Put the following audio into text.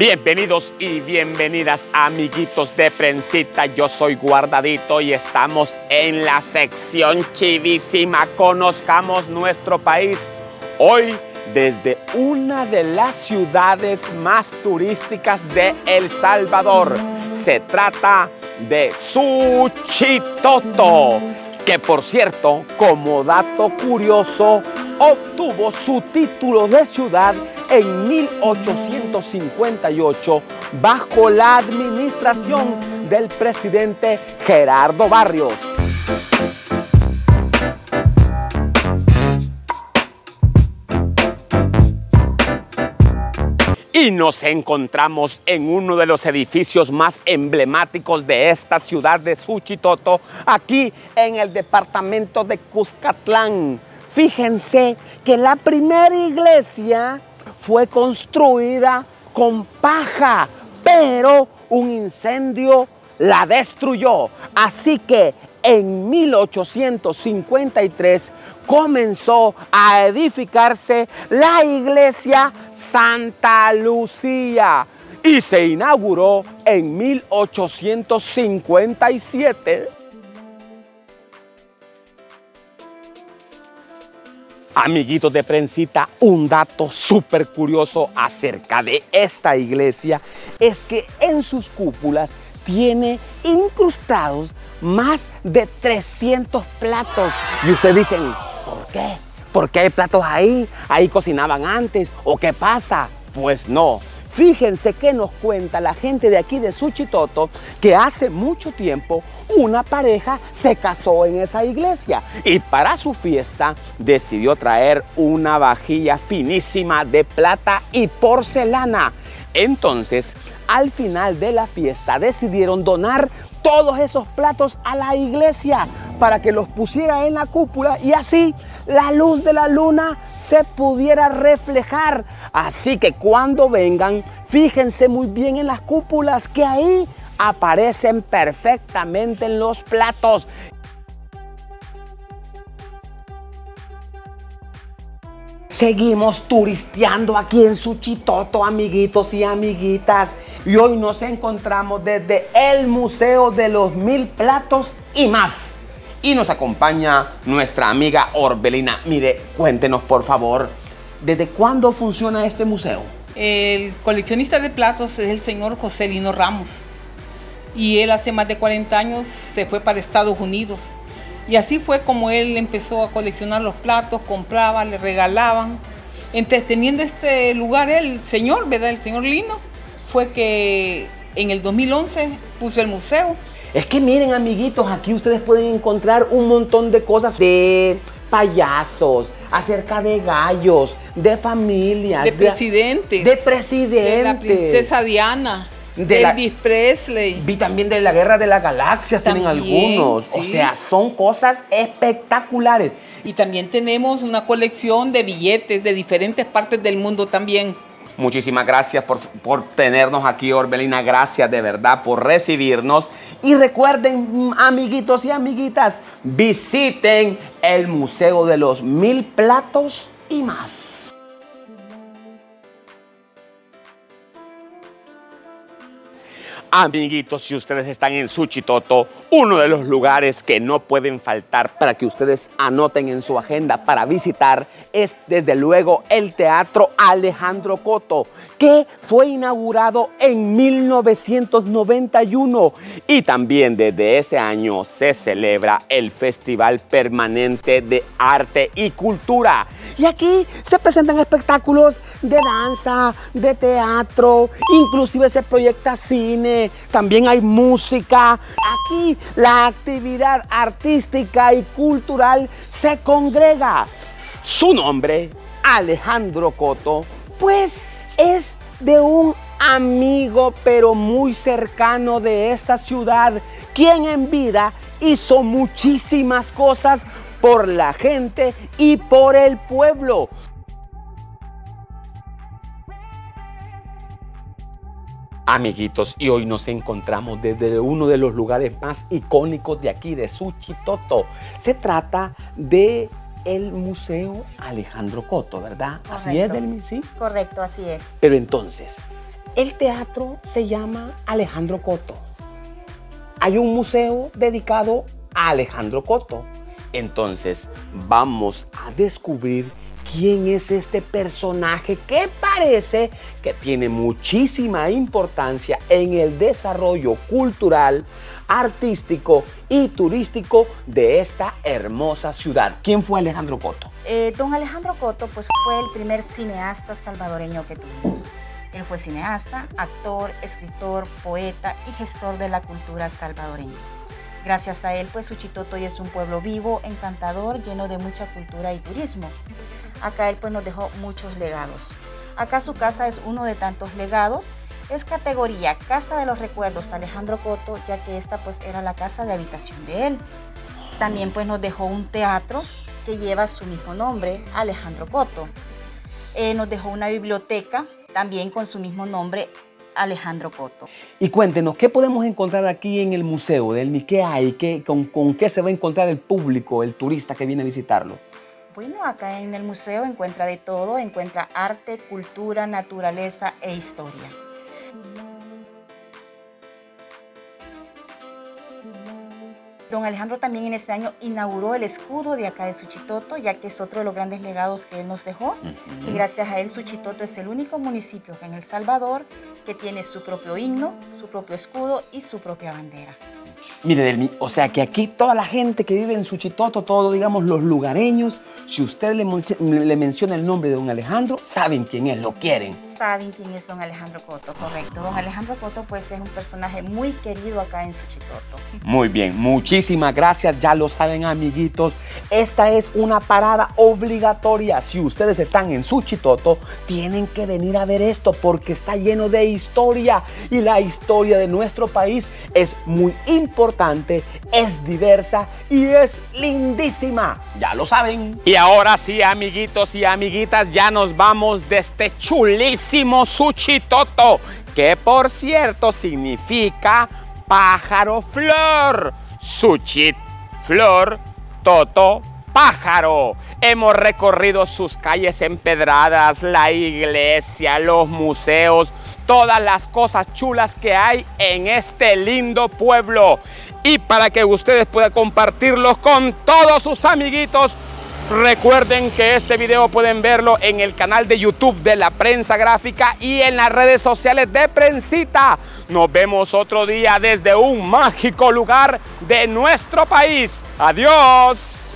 Bienvenidos y bienvenidas amiguitos de Prensita, yo soy Guardadito y estamos en la sección chivísima, conozcamos nuestro país. Hoy desde una de las ciudades más turísticas de El Salvador, se trata de Suchitoto, que por cierto, como dato curioso, obtuvo su título de ciudad en 1858 bajo la administración del presidente Gerardo Barrios. Y nos encontramos en uno de los edificios más emblemáticos de esta ciudad de Suchitoto, aquí en el departamento de Cuscatlán. Fíjense que la primera iglesia fue construida con paja, pero un incendio la destruyó. Así que en 1853 comenzó a edificarse la iglesia Santa Lucía y se inauguró en 1857. Amiguitos de prensita, un dato súper curioso acerca de esta iglesia es que en sus cúpulas tiene incrustados más de 300 platos. Y ustedes dicen, ¿por qué? ¿Por qué hay platos ahí? ¿Ahí cocinaban antes? ¿O qué pasa? Pues no, Fíjense que nos cuenta la gente de aquí de Suchitoto que hace mucho tiempo una pareja se casó en esa iglesia y para su fiesta decidió traer una vajilla finísima de plata y porcelana. Entonces, al final de la fiesta decidieron donar todos esos platos a la iglesia para que los pusiera en la cúpula y así la luz de la luna se pudiera reflejar. Así que cuando vengan, fíjense muy bien en las cúpulas que ahí aparecen perfectamente en los platos. Seguimos turisteando aquí en Suchitoto, amiguitos y amiguitas. Y hoy nos encontramos desde el Museo de los Mil Platos y más. Y nos acompaña nuestra amiga Orbelina. Mire, cuéntenos por favor, ¿desde cuándo funciona este museo? El coleccionista de platos es el señor José Lino Ramos. Y él hace más de 40 años se fue para Estados Unidos. Y así fue como él empezó a coleccionar los platos, compraba, le regalaban. Entonces, teniendo este lugar, el señor, ¿verdad? El señor Lino, fue que en el 2011 puso el museo es que miren, amiguitos, aquí ustedes pueden encontrar un montón de cosas de payasos, acerca de gallos, de familias. De presidentes. De, presidentes. De la princesa Diana. De Elvis Presley. Vi también de la Guerra de las Galaxias, tienen algunos. O sea, son cosas espectaculares. Y también tenemos una colección de billetes de diferentes partes del mundo también. Muchísimas gracias por, por, tenernos aquí, Orbelina. Gracias de verdad por recibirnos. Y recuerden, amiguitos y amiguitas, visiten el Museo de los Mil Platos y más. Amiguitos, si ustedes están en Suchitoto, uno de los lugares que no pueden faltar para que ustedes anoten en su agenda para visitar es desde luego el Teatro Alejandro Coto, que fue inaugurado en 1991 y también desde ese año se celebra el Festival Permanente de Arte y Cultura. Y aquí se presentan espectáculos de danza, de teatro, inclusive se proyecta cine, también hay música. Aquí la actividad artística y cultural se congrega. Su nombre, Alejandro Coto, pues es de un amigo pero muy cercano de esta ciudad, quien en vida hizo muchísimas cosas por la gente y por el pueblo. Amiguitos, y hoy nos encontramos desde uno de los lugares más icónicos de aquí, de Suchitoto. Se trata de el Museo Alejandro Coto, ¿verdad? Así es, del, ¿sí? Correcto, así es. Pero entonces, El teatro se llama Alejandro Coto. Hay un museo dedicado a Alejandro Coto. Entonces vamos a descubrir quién es este personaje que parece que tiene muchísima importancia en el desarrollo cultural, artístico y turístico de esta hermosa ciudad. ¿Quién fue Alejandro Coto? Eh, don Alejandro Coto pues, fue el primer cineasta salvadoreño que tuvimos. Él fue cineasta, actor, escritor, poeta y gestor de la cultura salvadoreña. Gracias a él, pues Suchitoto hoy es un pueblo vivo, encantador, lleno de mucha cultura y turismo. Acá él pues nos dejó muchos legados. Acá su casa es uno de tantos legados. Es categoría Casa de los Recuerdos Alejandro Coto, ya que esta pues era la casa de habitación de él. También pues nos dejó un teatro que lleva su mismo nombre, Alejandro Coto. Eh, nos dejó una biblioteca también con su mismo nombre, Alejandro Coto. Y cuéntenos, ¿qué podemos encontrar aquí en el museo del ¿Qué hay? ¿Qué, con, ¿Con qué se va a encontrar el público, el turista que viene a visitarlo? Bueno, acá en el museo encuentra de todo, encuentra arte, cultura, naturaleza e historia. Don Alejandro también en este año inauguró el escudo de acá de Suchitoto, ya que es otro de los grandes legados que él nos dejó, que gracias a él Suchitoto es el único municipio en El Salvador que tiene su propio himno, su propio escudo y su propia bandera. Mire, Delmi, o sea que aquí toda la gente que vive en Suchitoto, todos, digamos, los lugareños, si usted le, le menciona el nombre de don Alejandro, saben quién es, lo quieren saben quién es don Alejandro Coto, correcto. Don Alejandro Coto pues es un personaje muy querido acá en Suchitoto. Muy bien, muchísimas gracias, ya lo saben amiguitos. Esta es una parada obligatoria. Si ustedes están en Suchitoto, tienen que venir a ver esto porque está lleno de historia y la historia de nuestro país es muy importante, es diversa y es lindísima. Ya lo saben. Y ahora sí, amiguitos y amiguitas, ya nos vamos de este chulísimo Suchitoto, que por cierto significa pájaro flor. Suchit, flor, toto, pájaro. Hemos recorrido sus calles empedradas, la iglesia, los museos, todas las cosas chulas que hay en este lindo pueblo. Y para que ustedes puedan compartirlos con todos sus amiguitos, Recuerden que este video pueden verlo en el canal de YouTube de la Prensa Gráfica y en las redes sociales de Prensita. Nos vemos otro día desde un mágico lugar de nuestro país. Adiós.